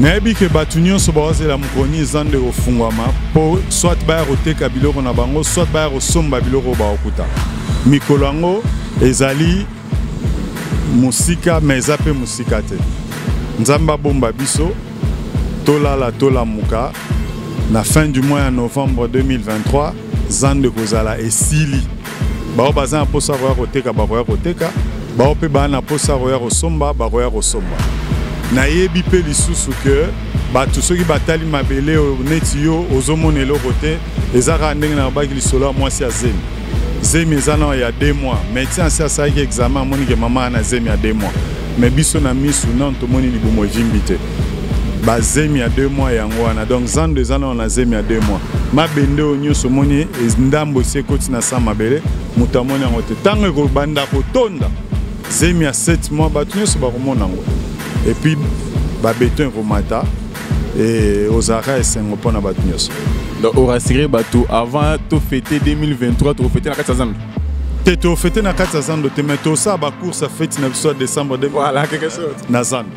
nayebi ke bato nyonso baozela mokoni eza nde kofungwama mpo soit baya koteka biloko na bango soit baya kosomba biloko oyo bakokuta mikolo yango ezali mosika me eza mpe mosika te nzambe abomba biso tolala tolamuka na fin du mois ya novembre 2023 zando ekozala esili baoyo baza na mposa koya koteka bakoya koteka baoyo mpe baa na mposa koya kosomba bakoya kosomba nayebi mpe lisusu ke bato soki batali mabele oyo neti yo ozomona eloko te eza kaka ndenge na babaki lisolo ya mwasi ya zemi zemi eza nao ya de mois médecin asi asalaki examen amonike mama ana zemi ya de mois me biso na misu nano tomoni libumu evimbi te bazemi ya deux mois yango wana donc zando eza nao na zemi ya deux mois mabende oyo nyonso omoni ndambo esi ekoti na sa mabele moto amoni yango te ntango ekobanda kotonda zemi ya 7 mois bato nyonso bakomona yango epuis babeton ekomata e ozalaka esengo mpo na bato nyonso donc orassure bato avant tofete 2023 tokofete na kati ya zando te tofete na kati ya zando te mai tosala bacourse ya feti na biso ya décembre na zando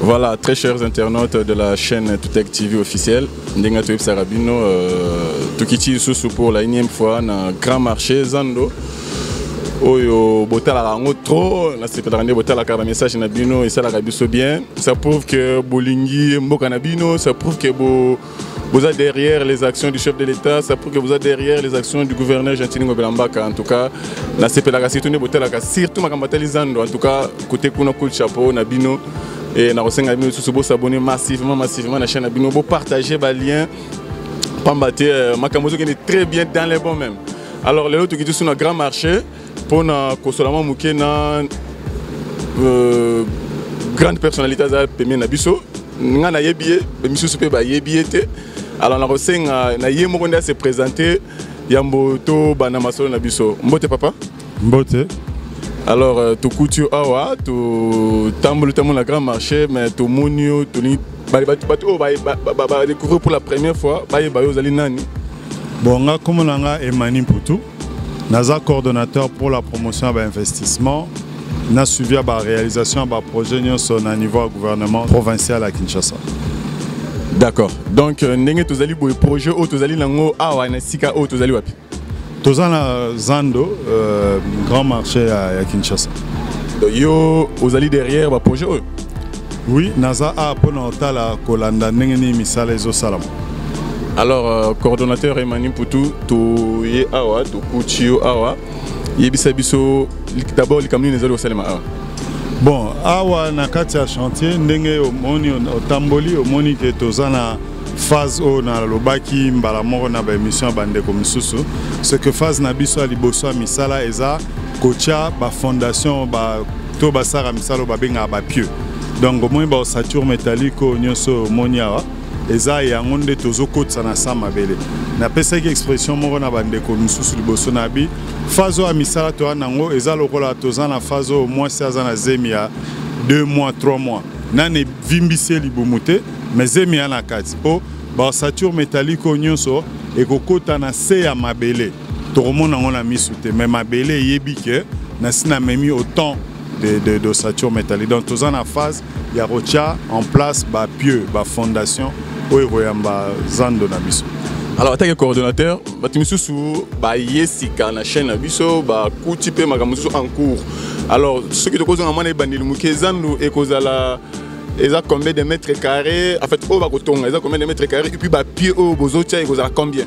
Voilà, très chers internautes de la chaîne Toutech TV officielle, Ndenga Toib Sarabino, euh, Tukichi Susu pour la énième fois dans Grand Marché Zando. oyo botalaka yango trop nasepelaka nde botalaka bamessage na bino esalaka biso bien ça prouve que bolingi mboka na bino ça prouve que bo vous êtes derrière les actions du chef de l'État, ça prouve que vous êtes derrière les actions du gouverneur Gentini Ngobelambaka. En tout cas, na sepelaka surtout ne botelaka surtout makambatali zando. En tout cas, côté kuna cool chapeau na bino et na kosenga bino susu bo s'abonner massivement massivement na chaîne na bino, bo partager ba liens pamba te euh, makambo ezokende très bien dans les bons même. Alors lelo tokiti sur na grand marché mpo na kosola mwa moke na euh, grande personnalité aza pembeni na biso ngai nayebi ye misusu mpe bayebi ye te alors nakosenga na ye moko nde ase présente yambo tobanda masolo na biso mbote papa mbote alors euh, tokuti yo awa totamboli tamboli na grand marché mais tomoni yo tolingi bato oyo badécouvrir pour la première fois bayeba yo ozali nani Bon, nga kombo na nga Emani Mputu. Naza coordonnateur pour la promotion ya ba investissement na suivi ya ba réalisation ya ba projet nyonso na niveau ya gouvernement provincial ya Kinshasa. D'accord. Donc euh, ndenge tozali boye projet oyo tozali nango awa na esika oyo tozali wapi? Toza na Zando euh, grand marché ya, ya Kinshasa. Donc yo ozali derrière ba projet oyo? Oui, naza a mpo na otala kolanda ndenge nini misala ezosalama. Alors, euh, coordonnateur Emani Mputu, toye awa, tokuti yo awa, yebisa biso d'abord likambo nini ezali kosalema awa. Bon, awa na kati ya chantier ndenge omoni otamboli omoni ke toza na phase oyo nalobaki mbala moko na baémission ya bandeko mosusu ce que phase na biso ya liboso ya misala eza kotya bafondation ba to basaka misalo babengaka bapieu donc omoni baosature métallique oyo nyonso oyo omoni awa eza yango nde tozokotisa na sa mabele napesaki expression moko na bandeko mosusu liboso na bi phase oyo ya misala toya nango eza lokola toza na phase oyo mwasi aza na zemi ya 2 mois 3 mois nani evimbisi ye libumu te me zemi ya na kati mpo baosature métallique oyo nyonso ekokota na se ya mabele tokomona yango na misu te mais mabele eyebi ke nasi namemi autant de, de, de sature métallique donc toza na phase ya kotya en place bapieu bafondation oyo ekoyamba zando na biso alors atake coordonnateur bato misusu baye sika na chaîne na biso bakuti mpe makambo mosusu en cours alors soki tokozonga mwana ebandeli moke zando ekozala eza combien de mètre carré en fait oyo bakotonga eza combien de mètre carré epuis bapieu oyo bozotia ekozala combien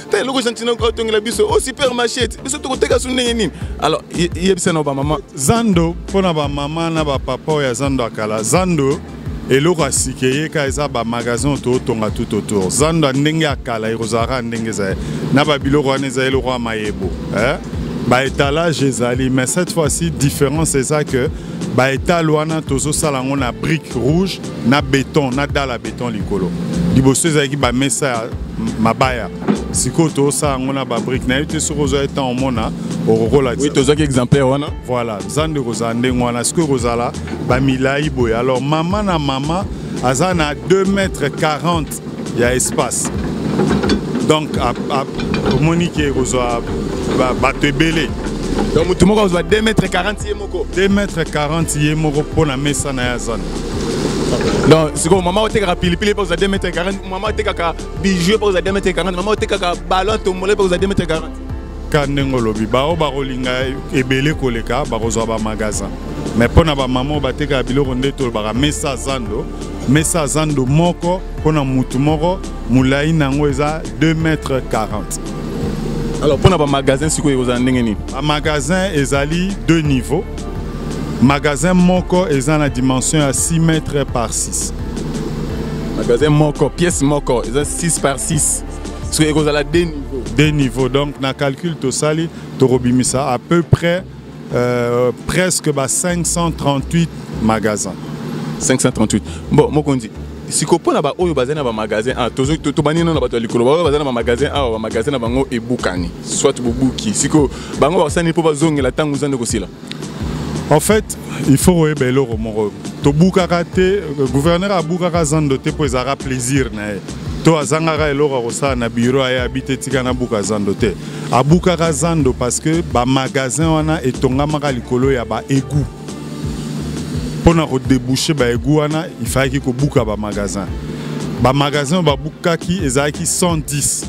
ta eloko eza ntina otongela biso o supermarché biso tokoteka su ndenge nini alors yebisa na bamama zando mpo na bamama na bapapa oyo ya zando ya kala zando eloko ya sika eyeka eza bamagasin tootonga tout autour zando ya ndenge ya kala ekozalaka ndenge ezali na babiloko wana eza eloko ya mayebo eh? baetalage ezali mais cette fois-ci différence eza que baetale wana tozosala yango na brique rouge na beton na dala beton likolo liboso ezalaki bamesa ya mabaya sikoyo tozosala yango na babrike nayebi te soki ozwa etan omona okokolakisa tozwaki exemplaire wana voilà zando ekozala ndenge wana sikoyo ekozala bamilai boye alors mama na mama aza na 2 mètre 40 ya espace donc omoni ke ekozwa bato ebele donc motu moko akozwa 2 mètre 40 2 mètre 40 ye moko mpo na mesa na ye azana donc sikoyo mama otekaka pilipili mpe oza 2 mètre 40 mama otekaka bijou mpe oza 2 mètre 40 mama otekaka ballon tombole mpe oza 2 mètre 40 ka ndenge olobi baoyo bakolinga ebele koleka bakozwa bamagasin mais mpo na bamama oyo batekaka biloko nde tolobaka mesa zando mesa zando moko mpo na motu moko molai na yango eza 2 mètre 40 alors mpo na bamagasin sikoyo ekozala ndenge nini bamagasin ezali deux niveau magasin moko eza na dimension ya 6 mètre par 6 magasin moko pièce moko eza 6 par 6 soki ekozala deux niveau deux niveau donc na calcul tosali tokobimisa à peu près Euh, presque ba 538 magasins. 538. Bon, Mokondi, siko mpo na baoyo bazali na bamagasin awa ah, tobandi nano na bato ya likolo baoyo bazali na bamagasin awa ah, bamagasin na bango ebukani soit bobuki siko bango bakosalani mpo bazongela ntango ozande kosila en fait il faut koyeba eloko moko tobukaka te gouverneur abukaka zando te mpo ezalaka plaisir na ye to azangaka eloko akosala na biro aye abi te tika nabuka zando te abukaka zando parce que ba magasin wana etongamaka likolo ya ba égout mpo na kodebouche ba égout wana ifalaki kobuka ba magasin ba magasin babukaki ezalaki 110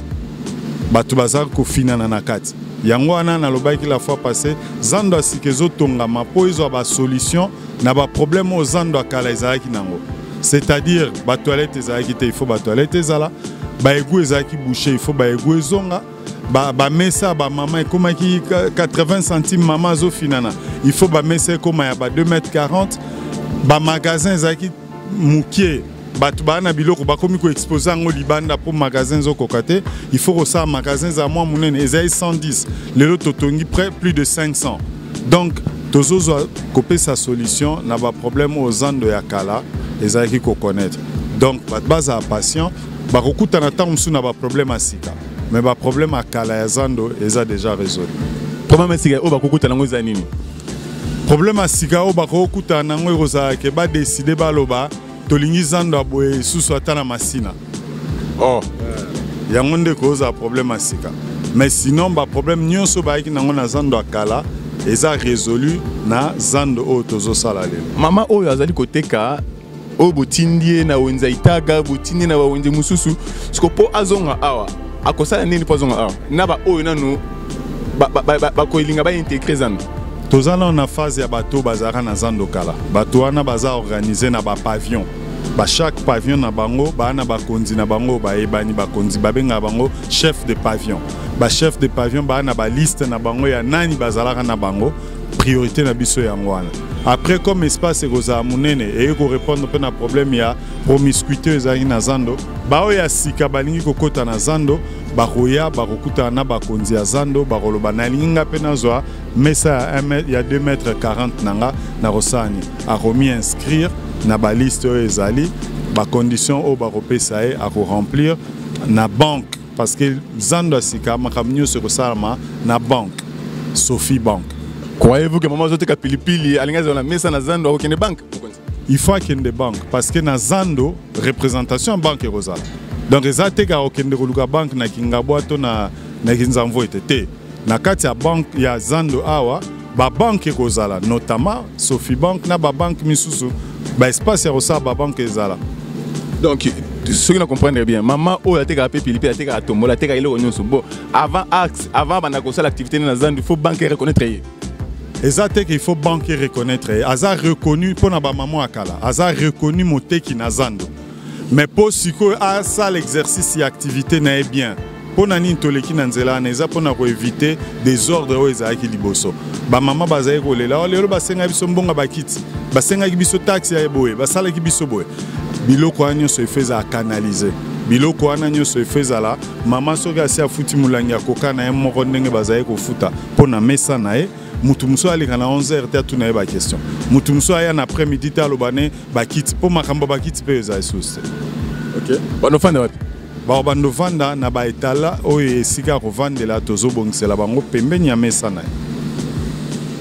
bato bazalaki kofinana na kati yango wana nalobaki la fois passé zando ya sika ezotongama mpo ezwa ba solution na ba problème oyo zando ya kala ezalaki nango c'est-à-dire ba toilette ezalaki te il faut ba toilette ezala ba egu ezalaki boucher il faut ba egu ezonga ba, ba mesa ba mama ekomaki 80 centimes mama azofinana il faut ba mesa ekoma ya ba 2 mètre 40 ba magasin ezalaki mukie bato baa na biloko bakomi koexpose yango libanda mpo magasin ezokoka te il faut kosala magasin ezala mwa monene ezali 110 lelo totongi près plus de 500 donc tozozwa kopesa solution na baproblème oyo zando ya kala ezalaki koconnaître donc bato bazala patient bakokutana ntango mosusu na baproblème ya sika mais baproblème ya kala ya zando eza déjà résolu problème ya sika oyo bakokutana yango eza nini problème ya sika oyo bakokutana na yango ekozala ke badeside baloba tolingi zando ya boye lisusu ata na masina oh. yango nde ekozala problème ya sika mais sinon baproblème nyonso bayaki nango na zando ya kala eza résolu na zando oyo tozosala lelo mama oyo azali koteka oyo botindi ye na wenza itaga botindi ye na bawenze mosusu siko mpo azonga awa akosala nini mpo azonga awa na baoyo nanu bakolinga baintegre zando toza nano na phase ya bato bazalaka na zando kala bato wana baza organise na bapavillon bachaque pavillon na bango baa na bakonzi na bango bayebani bakonzi babengaka bango chef de pavillon bachef de pavillon baa na baliste na bango ya nani bazalaka na bango priorité na biso yango wana après comme espace ekozala monene eye korépondre mpe na problème ya promiscuité ezalaki na zando baoyo ya sika balingi kokɔta na zando bakoya bakokutana na bakonzi ya zando bakoloba nalingi nga mpe nazwa mesa ya 2 mètre 40 na nga nakosala nini akomi inscrire na baliste oyo ezali bacondition oyo bakopesa ye akoremplir na banque parce que zando ya sika makambo nyonso ekosalama na banque sophie banque croyez-vous que mama azoteka pilipili alingi azala na mesa na zando akokende banque il faut akende banque parce que na zando représentation ya banque ekozala donc eza te kaka kokende koluka banque na kingabwa to na, na kinzamvoi te te na kati ya banque ya zando awa babanke ekozala notamment sofi banque na babanke misusu baespace ya kosala babanke ezala donc soki na comprendre bien mama oyo atekaka mpe pilipe atekaka tombola atekaka eloko nyonso bo avant axe avant banda kosala activité nde na zando faut banque reconnaître ye eza te ke il faut banque reconnaître ye aza reconnu mpo na bamama ya kala aza reconnu moteki na zando mais mpo sikoyo asala exercice ya activité na ye bien mpo na nini toleki na nzela wana eza mpo na koevite desordre oyo ezalaki liboso bamama bazalaki kolela o lelo basengaki biso mbongo ya bakiti basengaki biso taxe ya boye basalaki biso boye biloko wana nyonso efe ezala canalise biloko wana nyonso efe ezala mama soki asi afuti molangi ya koka na ye moko ndenge bazali kofuta mpo na mesa na ye moto mosusu aleka na 11 heure te atuna ye bakestion moto mosusu aya na après midi te aloba ne bakiti mpo makambo ya bakiti mpe eza lisusu te okay. banofanda wapi baoyo bandofanda na baetala oyo esika ya kovandela tozobongisela bango pembeni ya mesa na ye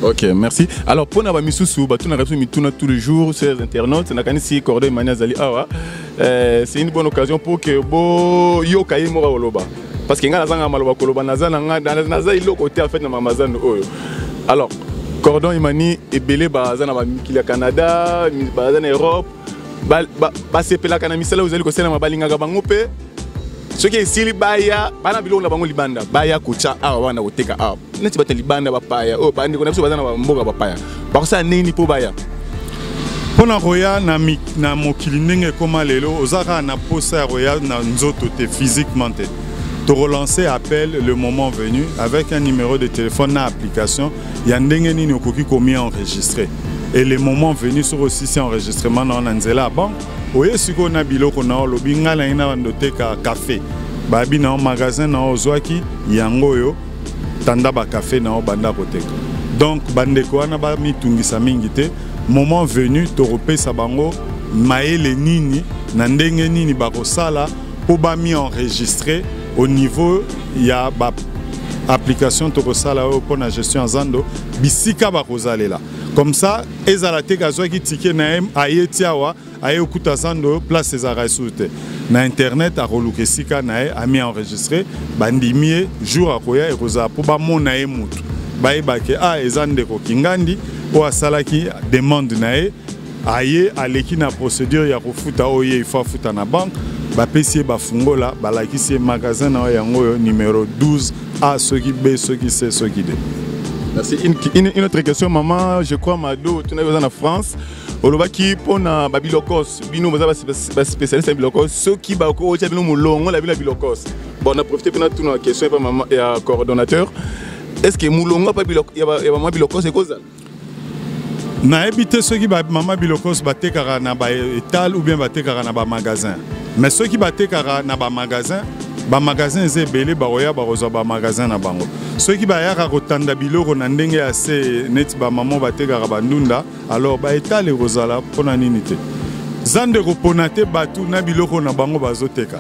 ok merci alors mpo na bamisusu batunaka biso mituna tous les jours sur les internautes nakanisi cordon mani azali awa euh, c'est une bonne occasion pour que boyoka ye moko akoloba parce que ngai nazanga maloba koloba naza na ngai naza eloko te en fait na mamazando oyo alors cordon imani ebele baza na bamikili ya canada baza na europe basepelaka na misala oyo ezali kosalama balingaka bango mpe soki esili baya bana biloko na bango libanda baya kotya awa bana koteka awa neti bato ya libanda bapaya oyo bandeko na biso baza na bamboka bapaya bakosala nini mpo baya mpo na koya na, mi, na mokili ndenge ekoma lelo oza kaka na mposa ya koya na nzoto te physiquement te tokolancer appel le moment venu avec un numéro de téléphone na application ya ndenge nini okoki komi enregistre et le moment venu soki osisi enregistrement na yo na nzela ya banque oye sikoyo na biloko na yo olobi ngai naye na bando oteka cafe babi na yo magasin na yo ozwaki yango oyo tanda ba café na yo banda koteka donc bandeko wana bamitungisa mingi te moment venu tokopesa bango mayele nini na ndenge nini bakosala mpo bami enregistre au niveau ya ba application tokosala oyo mpo na gestion ya zando bisika bakozalela comme ça ezala te kazwaki tike na ye aye ti awa aye okuta zando oyo place ezalaka esusu te na internet akoluka esika na ye ami enregistre bandimi ye jour akoya ekozala mpo bamona ye motu bayeba ke a ah, eza ndeko kingandi oyo asalaki demande na ye aye aleki na procédure ya kofuta oyo ye ifo afuta na banque bapesi ye bafungola balakisi ye magasin na yo yango oyo numero 12 a soki b soki c soki d Merci. Une, une, une, autre question, maman, je crois, Mado, tu n'as pas en France. olobaki mpo na babilokos bino boza baspecialiste ya bilokos soki bakotya bino molongo na bino ya bilokos bon na profite mpe natuna question ya coordonnateur est ce que molongo ya bamama bilokos ekozala nayebi te soki bamama bilokos batekaka na baetal ou bien batekaka na bamagasin mais soki batekaka na bamagasin bamagasin eza ebele bakoya bakozwa bamagasin na bango soki bayaka kotanda biloko na ndenge ya se neti bamama batekaka bandunda Alors ba etale ekozala mpona nini te? Zando ekopona te bato na biloko na bango bazoteka.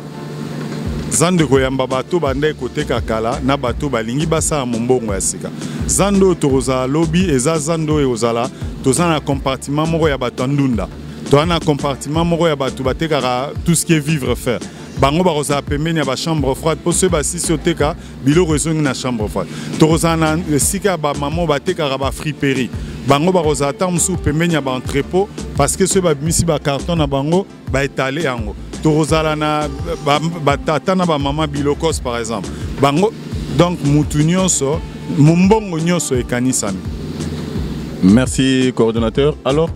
Zando ekoyamba bato banda ekoteka kala na bato balingi basala mombongo ya sika. Zando oyo tokozala lobi eza zando oyo ekozala toza na compartiment moko ya bato ya ndunda toza na compartiment moko ya bato batekaka tout ce qui est vivre faire bango bakozala pembeni ya bachambre froide mpo soki basisi oteka biloko ezongi na chambre froide tokozala na esika ya bamama batekaka bafriperie bango bakozala ntango mosusu pembeni ya baentrepot parce que soki babimisi bacarton na bango baetale yango tokozala na batata na bamama bilokos par exemple bango donc motu nyonso mombongo nyonso ekanisami merci coordonnateur alors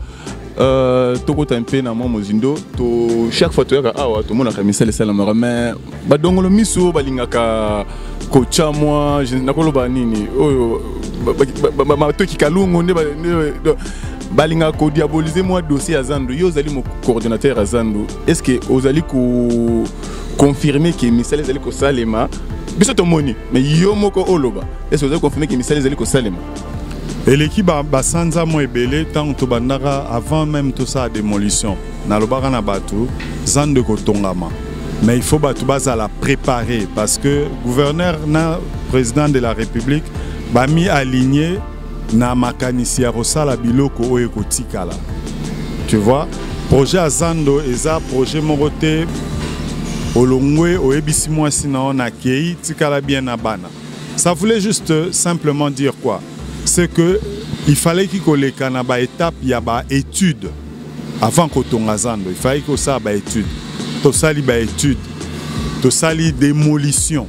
Euh, tokota mpe na mwa mozindo to chaque fois toyaka awa tomonaka misala esalamaka mais badongolo miso oyo balingaka kotya mwa nakoloba nini oyo matoki kalungu nde balingaka kodiabolise mwa dossier ya zandu yo ozali coordonnateur ya zandu est ce que ozali koconfirme ke misala ezali kosalema biso tomoni mais yo moko oloba est ce que ozali confirme ke misala ezali kosalema eleki basanza mwa ebele ntango tobandaka avant meme tosala démolition nalobaka na bato zando ekotongama mais il faut bato bazala préparé parce que gouverneur na président de la république bami aligne na makanisi ya kosala biloko oyo ekotikala tu vois projet ya zando eza projet moko te olongwe oyebisi mwasi na yo nakei tikala bien na bana Ça voulait juste euh, simplement dire quoi C'est que il fallait qu'il koleka na ba étape ya ba études avant kotonga zando. Il fallait que ça ba études. To sali ba études. To sali démolition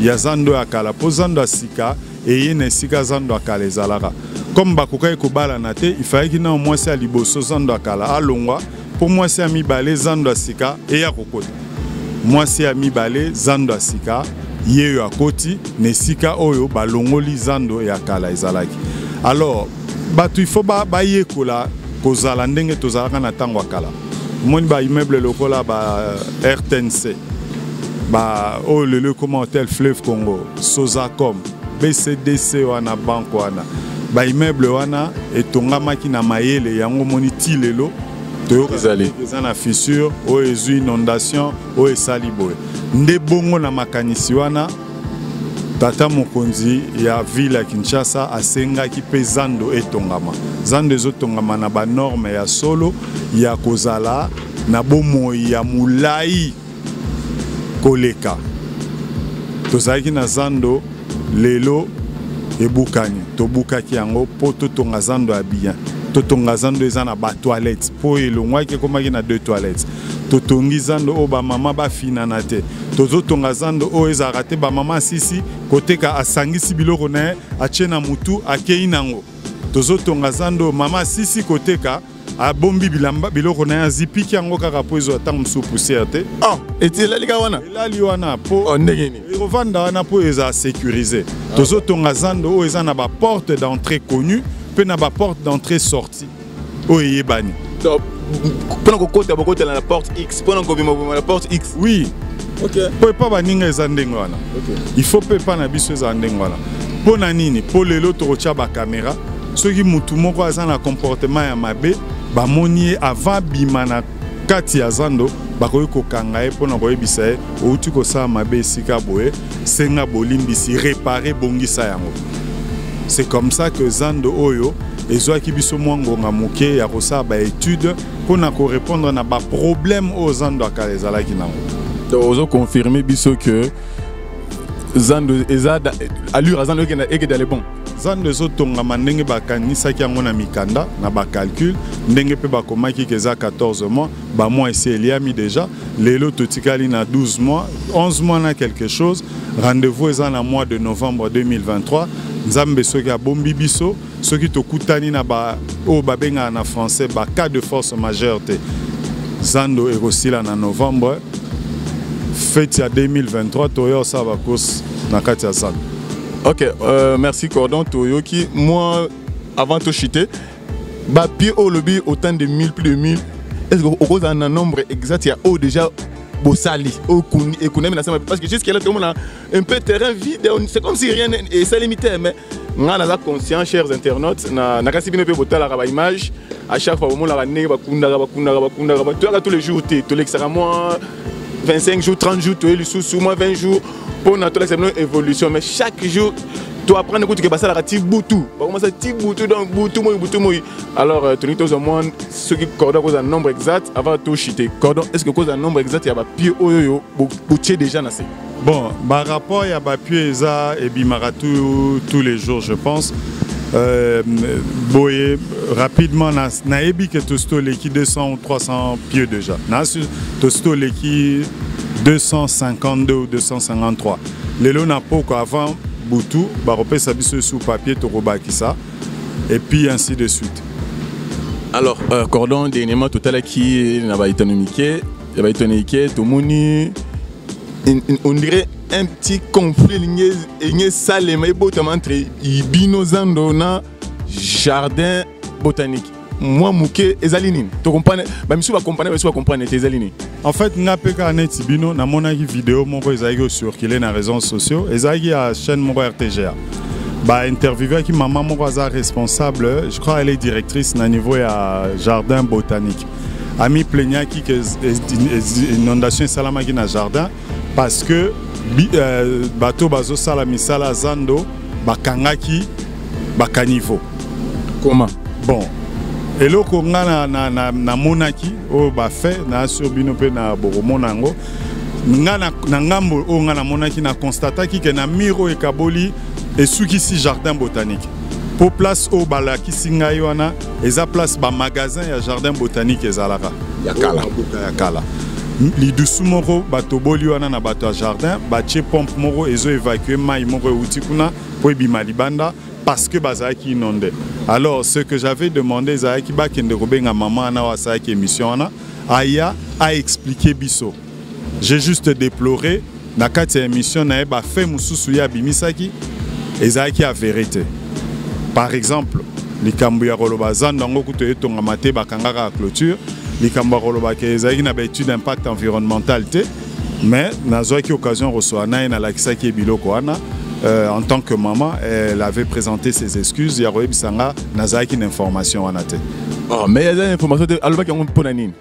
ya zando ya kala po zando ya sika eye na esika zando ya kala ezalaka comme bakokaki kobalana te ifalaki na mwasi ya liboso zando ya kala alongwa mpo mwasi ya mibale zando ya sika eya kokota mwasi ya mibale zando ya sika ye oyo akoti na esika oyo balongoli zando ya kala ezalaki alors bato ifo bayekola ba kozala ndenge tozalaka na ntango ya kala omoni baimmeuble lokola ba rtnc baoyo oh, lelo ekoma hotel fleuve congo sozacom bcdc wana banque wana baimmeuble wana etongamaki na mayele yango omoni ti lelo toyokazali eza na fissure oyo ezwi inondation oyo esali boye nde bongo na makanisi wana tata mokonzi ya ville ya kinshasa asengaki mpe zando etongama zando ezotongama na banorme ya solo ya kozala na bomoi ya molai koleka tozalaki na zando lelo ebukani tobukaki yango mpo totonga zando ya bien totonga zando eza na batoilette mpo elongwaki ekomaki na deux toilettes totongi zando oyo bamama bafinana te tozotonga zando oyo ezalaka te bamama asisi koteka asangisi biloko na ye atie na motu akei nango tozotonga zando mama asisi koteka abombi bilamba biloko na ye azipiki yango kaka mpo ezwa ntango mosusu poussière te ah, eti elali kaka wana elali wana mpo oh, ndenge nini ekovanda wana mpo eza sécurise ah. tozotonga zando oyo eza na baporte d'entrée connue mpe na baporte d'entrée sortie oyo eyebani mpo na kokota bokotela na porte x mpo na kobimabima na porte x oui mpo epa baninga eza ndenge wana il faut mpe epa na biso ezala ndenge wana mpo na nini mpo lelo tokotya bakamera soki mutu moko aza na comportement ya mabe bamoni ye avant bima na kati ya zando bakoki kokanga ye mpo na koyebisa ye outi kosala mabe esika boye senga bolimbisi repare bongisa yango c'est comme ça que zando oyo ezwaki biso mwa ngonga moke ya kosala baétude mpo na korépondre na baproblème oyo zando ya kala ezalaki nango donc ozo confirme biso que zando eza allure ya zando ekenda ekenda le bon Zando ezotongama ndenge bakanisaki yango na mikanda na bacalcule ndenge mpe bakomaki ke eza 14 mois bamwa esi eliami déjà lelo totikali na 12 mois 11 mois na quelque chose rendez-vous eza na mois de novembre 2023 nzambe soki abombi biso soki tokutani na baoyo babengaka na français ba cas de force majeure te zando ekosila na novembre feti ya 2023 toya osala bacourse na kati ya zando Ok, euh, merci Cordon Toyoki. Moi, avant de chuter, bah, puis au lobby, autant de 1000, plus de 1000. Est-ce que vous avez un nombre exact Il y a oh, déjà bosali okuni ekunami nasema parce que jusque là tomona un peu terrain vide c'est comme si rien esalemi te mais ngai naza conscient chers internautes nakasi bino mpe botalaka baimage à chaque fois bomonaka ndenge bakundaka bakundaka bakundaka toyaka tous les jours te tolekisaka mwa 25 jours 30 jours toye lisusu mwa 20 jours mpo na tolakisa bino évolution mais chaque jour to apprendre kutu ke basalaka ti butu bakomasa ti butu donc butu moi butu moi alors euh, tolingi tozwa mwa soki cordon akozala nombre exact avant toshite cordon est ce que kozala nombre exact ya bapie oyo oyo botie déjà na se Bon, ba rapport ya ba pieux eza ebimaka tous tous les jours je pense. Euh, boye rapidement na nayebi que tosi toleki 200 ou 300 pieux déjà. Na tosi toleki 252 ou 253. Lelo na poko avant butu bakopesa biso sous papier tokobakisa et puis ainsi de suite. Alors, euh, cordon dernièrement totalaki na baitano mike ya baetonike tomoni on dirait un petit conflit elingi elingi esalema ebotama entre bino zando na jardin botanique mwa moke ezali nini tokomprane bamisusu bakomprane bamisusu bakomprane te ezali nini en fait nga mpe kaka neti bino namonaki video moko ezalaki kocircule na réseaux sociaux ezalaki ya chaîne moko rtga bainterviewaki mama moko aza responsable je crois elle est directrice na niveau ya jardin botanique ami plaignaki que inondation esalamaki na jardin parce que euh, bato bazosala misala zando bakangaki bakaniveau comment bon eloko nga na, na, na, na monaki oyo bafe na sur bino mpe na bokomona yango nga na, na ngambo oyo nga namonaki na constataki ke na mur oyo ekaboli esukisi jardin botanique mpo place oyo balakisi ngai wana eza place ba magasin ya jardin botanique ezalaka ya kala ya kala lidusu moko batoboli wana na bato ya jardin batie pompe moko ezo évacue mai moko euti kuna mpo ebima libanda parce que bazalaki inonde alors ce que j'avais demandé ezalaki bakende kobenga mama wana oyo asalaki émission wana aya aexplike biso J'ai juste déploré na kati ya émission na ye ba fait mosusu ye abimisaki ezalaki ya verite. Par exemple, likambo ya koloba zando yango kutu etongama te bakangaka ya clôture, likambo ya koloba ke ezalaki na ba étude d'impact environnemental te, mais nazwaki occasion koswa na ye nalakisaki ye biloko wana euh, en tant que maman elle avait présenté ses excuses ya koyebisa nga nazalaki na information wana te. Oh, mais eza information te alobaki yango mpo na nini?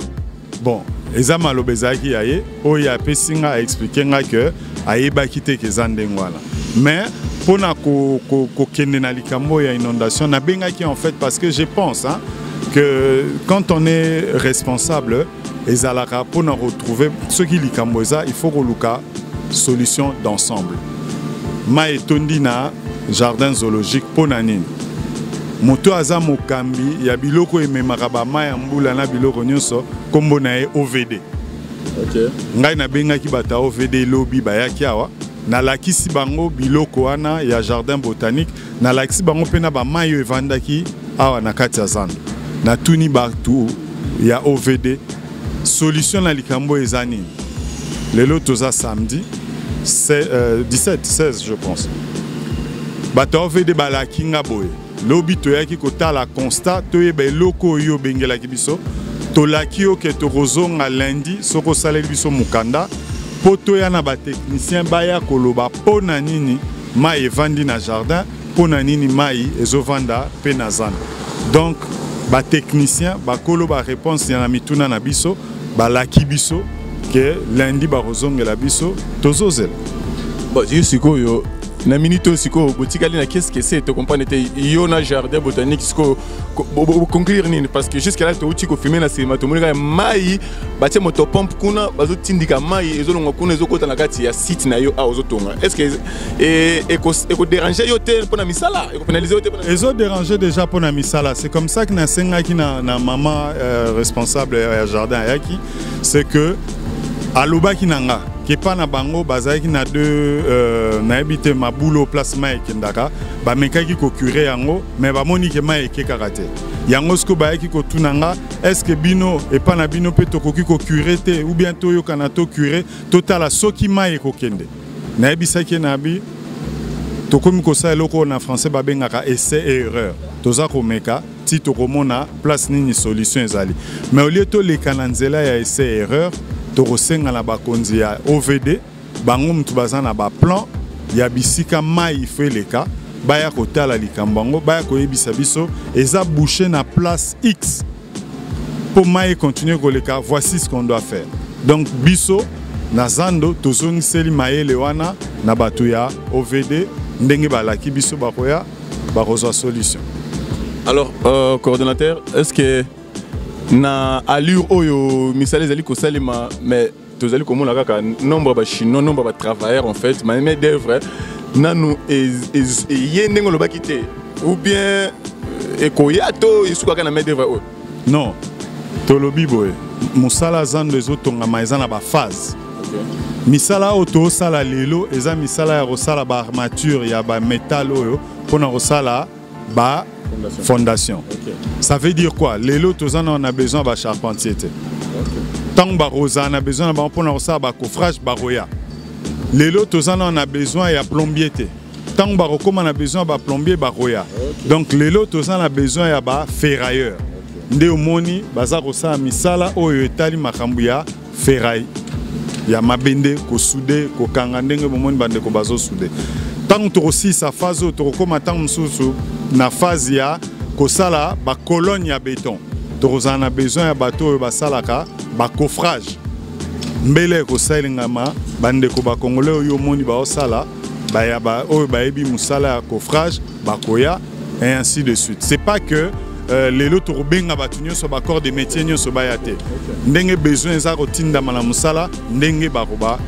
bon eza maloba ezalaki ya ye oyo apesi nga aexplike nga ke ayebaki te ke eza ndenge wana mais mpo na kokende na likambo ya inondation nabengaki en fait parce que je pense hein, que quand on est responsable ezalaka mpo na kotrouve soki likambo eza il faut koluka solution d'ensemble mai etondi na jardin zoologique mpo na nini moto aza mokambi ya biloko ememaka bamai ya mbula na biloko nyonso nkombo na ye ovd okay. ngai nabengaki bato ya ovd lobi bayaki awa nalakisi bango biloko wana ya jardin botanique nalakisi bango mpe na bamai oyo evandaki awa na kati ya zando natuni bato ya ovd solution na likambo oyo eza nini lelo toza samedi 17 euh, 16 je pense bato ya ovd balaki nga boye lobi toyaki kotala constat toyeba eloko oyo obengelaki biso tolaki yo ke tokozonga lundi soki osaleli biso mokanda mpo toya na batechnicien baya koloba mpo na nini Mayi evandi na jardin mpo na nini mayi ezovanda mpe na zando donc batechnicien bakolo bareponse ya na mituna na biso balaki biso ke lundi bakozongela biso tozozela yo sikoyo na minute oyo sikoyo botikali na kese kese tokomprendre te yo na jardin botanique sikoyo boconclure nini parce que jusque là touti kofilme na sinema tomoni kaka mai batie moto pompe kuna bazotindika mai ezolongwa kuna ezokota na kati ya site na yo awa ozotonga est ce que e, ekoderange yo te mpo na misala ekopénalise yo te ezoderange déjà mpo na misala c'est comme ça que nasengaki na, na mama euh, responsable ya jardin ayaki c'est que alobaki na nga kepa na bango bazalaki na deux euh, nayebi te mabulo place mai ekendaka bamekaki kokure yango me bamoni ke mai ekekaka te yango sikoyo bayaki kotuna nga est-ce que bino epa na bino mpe tokoki kokure te ou bien toyokana tokure totala soki mai ekokende nayebisaki ye na bi tokomi kosala eloko oyo na français babengaka essai et erreur toza komeka ti tokomona place nini solution ezali mais olie toleka na nzela ya essai et erreur tokosenga na bakonzi ya ovd bango mutu baza na ba plan ya bisika mai ifo eleka baya kotala likambo yango baya koyebisa biso eza bouche na place x mpo mai continue koleka voici ce qu'on doit faire donc biso na zando tozongiseli mayele wana na bato ya ovd ndenge balaki biso bakoya bakozwa solution alors euh, coordonnateur est ce que na allure oyo misala ezali kosalema mais tozali komona kaka nombre ya bachinois nombre ya batravailleur en fait ma main d'œuvre nanu eye ndenge olobaki te ou bien euh, ekoya to esukaka na main d'œuvre oyo non tolobi boye mosala zando ezotongama eza na baphase misala oyo tosala lelo eza misala ya kosala baarmature ya bametal oyo mpo na kosala ba fondation okay. ça veut dire quoi lelo toza na on a besoin ba charpentier te ntango bakozala na besoin na bango mpo na kosala bacoffrage bakoya lelo toza na on a besoin ya plombier te ntango bakokóma na besoin ya baplombier bakoya donc lelo toza na besoin ya baferrailleur nde omoni baza kosala misala oyo etali makambo ya ferai ya mabende kosude kokanga ndenge bomoni bandeko bazosude ntango tokosilisa phase oyo tokokóma ntango mosusu na phase ya kosala bacolone ya beton tokozala na besoin ya bato oyo basalaka bacoffrage mbele ekosalingama bandeko bakongole oyo omoni baosala oyo bayebi mosala ya coffrage bakoya et ainsi de suite c'est pas que euh, lelo tokobenga bato nyonso bacor de métier nyonso baya te ndenge besoin eza kotindama na mosala ndenge bakoba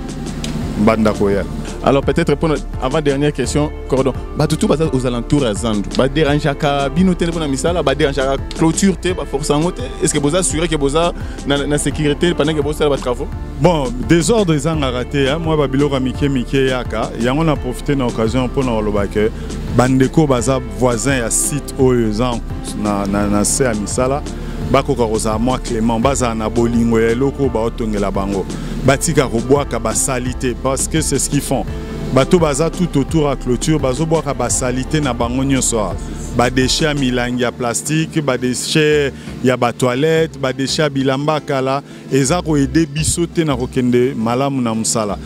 banda koya alors peut-être répondre avant dernière question cordon bato tu baza aux alentours ya zandu baderangeaka bino te mpona misala baderangeaka clôture te baforce yango te est ce que boza assuré ke boza na, na sécurité pendant ke bosala batravaux bon désordre ezangaka te ya mwa babiloko ya mike mike eyaka yango na profite na occasion mpo na koloba ke bandeko baza voisin ya site oyo eza na, na, na se ya misala bakoka kozala mwa clément bazala na bolingo ya eloko baotongela bango batika kobwaka basalite parce que c'est ce qu'ils font bato baza tout autour ya clôture bazobwaka basalite na bango nyonso awa badeshe ya milangi ya plastike badeshe ya batoilette badeshe ya bilamba kala eza ko aider biso te na kokende malamu na musala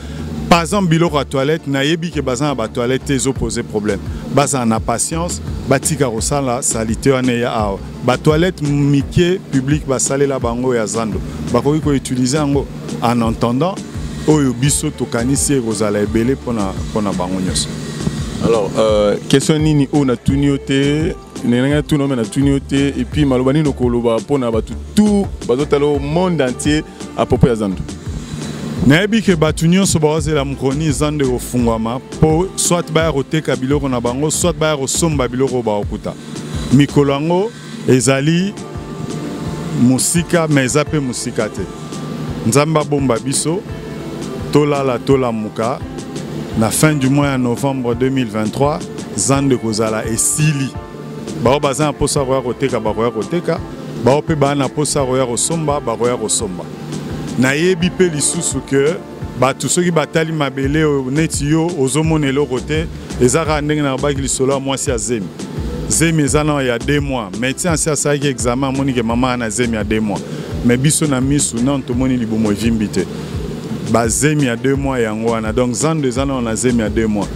par exemple biloko ya toilette nayebi ke baza na batoilette te ezopose problème bazala na patience batika kosala salite wana eya awa batoilette mike publique basalela bango ya zando bakoki koutilize yango en entendant oyo biso tokanisi ekozala ebele mpona bango nyonso alors euh, question nini oyo natuni yo te ndenge ngai tuna ome natuni yo te epuis maloba nini okoloba mpo na bato tu bazotala o monde entier apropo ya zando nayebi ke bato nyonso baozela mokoni zando ekofungwama mpo soit baya koteka biloko na bango soit baya kosomba biloko oyo bakokuta mikolo yango ezali mosika me eza mpe mosika te nzambe abomba biso tolala tolamuka na fin du mois ya novembre 2023 zando ekozala esili baoyo baza na mposa koya koteka bakoya koteka baoyo mpe baa na mposa koya kosomba bakoya kosomba nayebi mpe lisusu ke bato soki batali mabele oyo neti yo ozomona eloko te eza kaka ndenge na babaki lisolo ya mwasi ya zemi zemi eza nawa ya de mois médecin asi asalaki examen amoni ke mama ana zemi ya de mois me biso na misu nano tomoni libumu evimbi te bazemi ya de mois yango wana donc zando eza nawa na zemi ya de mois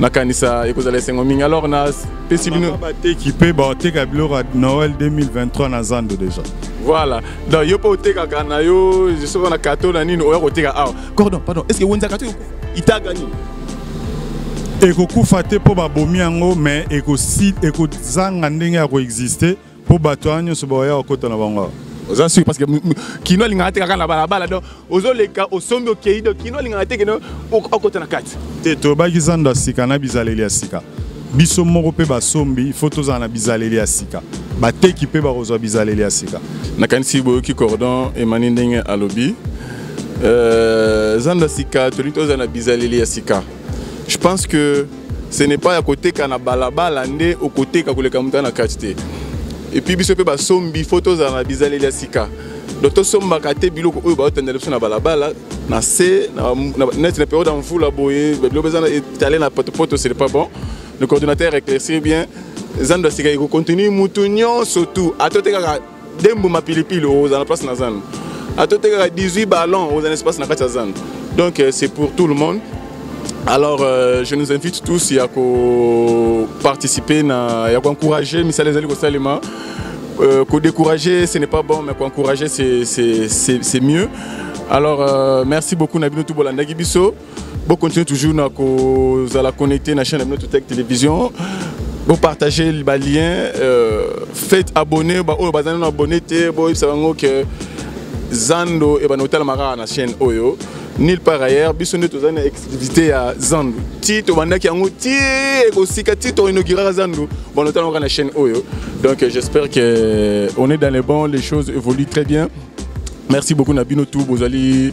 nakanisa ekozala esengo mingi alors napesi bino bateki mpe bateka biloko ya noel 2023 na zando déjà voilà donc yo mpe otekaka na yo soki na kato na nini oya koteka awa cordon pardon est ce que wenze ya kato itaga nini ekokufa te mpo babomi yango mais ekozanga ndenge ya koexiste mpo bato wana nyonso baoya kokota na bango awa oza sur parce que kino alingaka te kaka na balabala donc ozoleka osombi okei donc kino alingaka te kino okota na kati te tobaki zando ya sika na bizaleli ya sika biso moko mpe basombi ifo tozala na bizaleli ya sika bateki mpe bakozwa bizaleli ya sika nakanisi boyoki cordon emani ndenge alobi euh, zando ya sika tolingi tozala na bizaleli ya sika je pense que ce n'est pas ya koteka na balabala nde okoteka koleka moto na kati te epuis biso mpe basombi fo tozala na bizaleli ya sika donc tosombaka te biloko oyo baotanda biso na balabala na se neti na periode ya mvula boye biloko eza etale na potopoto ce n'est pas bon le coordinateur éclaircir bien zando ya sika ekocontinue motu nyonso tu ata otekaka dembo mapilipili oza na place na zando atotekaka 18 ballon oza na espace na kati ya zando donc euh, c'est pour tout le monde alors euh, je nous invite tous ya koparticiper na ya koencourage misala ezali kosalema euh, kodécourager ce n'est pas bon mais koencourage c'est mieux alors euh, merci beaucoup na bino tout bolandaki biso Bon, continuez toujours na ko zala connecter na chaîne Amino Tech Télévision. Bon, partagez le lien, euh, faites abonner, bah, oh, bah, non, abonné, te, bon, ça va que Zando et bah, hôtel Mara na chaîne Oyo. Nil par ailleurs, biso nde tozana exclusivité ya Zando. Ti to bandaki yango ti ekosika ti to inaugurera Zando. Bon, hôtel Mara na chaîne Oyo. Donc j'espère que euh, on est dans les bons, les choses évoluent très bien. Merci beaucoup Nabino tout, Bozali